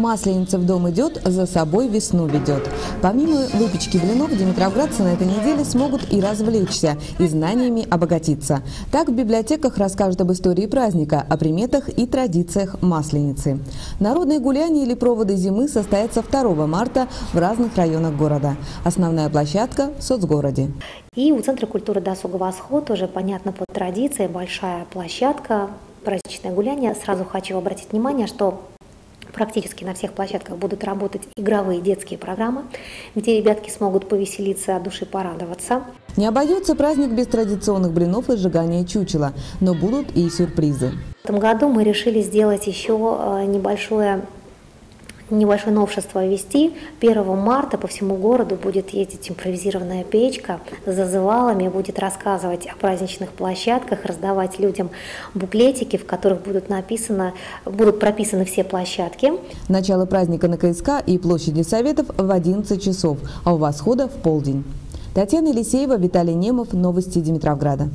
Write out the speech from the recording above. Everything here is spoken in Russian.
Масленица в дом идет, за собой весну ведет. Помимо выпечки блинов, димитровградцы на этой неделе смогут и развлечься, и знаниями обогатиться. Так в библиотеках расскажут об истории праздника, о приметах и традициях Масленицы. Народные гуляния или проводы зимы состоятся 2 марта в разных районах города. Основная площадка в соцгороде. И у Центра культуры досуга «Восход» уже, понятно, по традиции большая площадка, праздничное гуляние. Сразу хочу обратить внимание, что Практически на всех площадках будут работать игровые детские программы, где ребятки смогут повеселиться, от души порадоваться. Не обойдется праздник без традиционных блинов и сжигания чучела, но будут и сюрпризы. В этом году мы решили сделать еще э, небольшое небольшое новшество ввести. 1 марта по всему городу будет ездить импровизированная печка с зазывалами, будет рассказывать о праздничных площадках, раздавать людям буклетики, в которых будут, написано, будут прописаны все площадки. Начало праздника на КСК и площади Советов в 11 часов, а у восхода в полдень. Татьяна Елисеева, Виталий Немов. Новости Димитровграда.